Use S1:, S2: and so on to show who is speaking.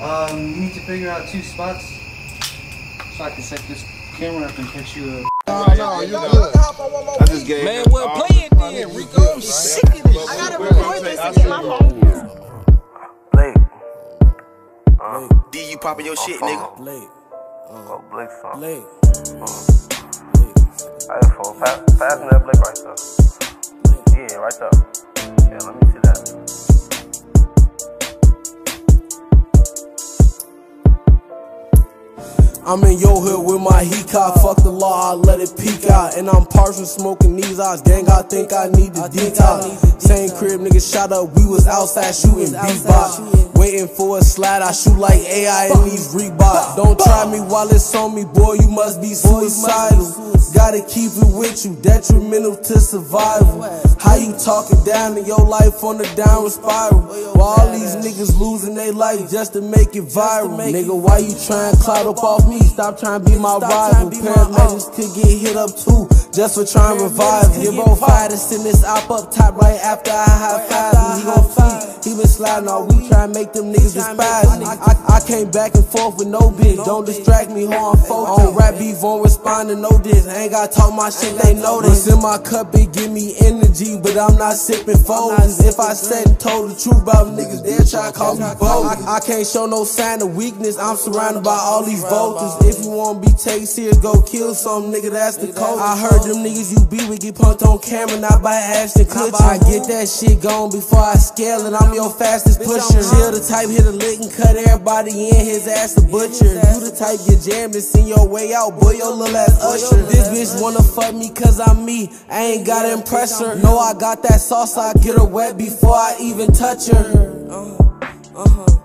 S1: Um, you need to figure out two spots so I can set this camera up and catch you a.
S2: No, no, you good. I just gave
S3: Man,
S2: him
S3: well,
S2: all-
S3: play it then, Rico. I'm sick of this.
S4: I gotta record this and get my phone.
S5: Blick. Uh, D, you popping your shit, nigga.
S3: Blick,
S5: Oh, Blick song.
S3: Blick.
S5: Alright, fool. Pass, pass me that Blick right there. Yeah, right there. Yeah, let me see
S6: I'm in your hood with my heat cock, fuck the law, I let it peek out. And I'm partial smoking these eyes, gang, I think I need the detox. Same crib, nigga shot up, we was outside shooting beatbox. Waiting for a slide, I shoot like AI in these Reebok. Don't try me while it's on me, boy, you must be suicidal. Gotta keep it with you, detrimental to survival. How you talking down in your life on the downward spiral? While all these niggas losing their life just to make it viral. Nigga, why you trying to cloud up off me? Stop trying to be my rival. Paramedics could get hit up too, just for trying to revive. Your bro fired to send this op up top right after I high five him. He gon' flee. He been sliding all week, trying to make them niggas despise me. I, I came back and forth with no bitch. Don't distract me, ho, I'm focused. On rap beef, won't respond to no diss. I ain't gotta talk my shit, they know this. In my cup, it give me energy, but I'm not sipping folders. If I said and told the truth about niggas, they'll try to call me bold. I, I can't show no sign of weakness, I'm surrounded by all these vultures. If you wanna be taken serious, go kill some nigga, that's the code. I heard them niggas you be with get punked on camera, not by Ashton Kutcher. I get that shit gone before I scale it, I'm your fastest pusher. Chill the type, hit a lick and cut everybody in, his ass a butcher. You the type get jammed and send your way out, boy, your little ass usher. This bitch wanna fuck me cause I'm me, I ain't gotta impress her. No, I got that sauce, I get her wet before I even touch her. Uh.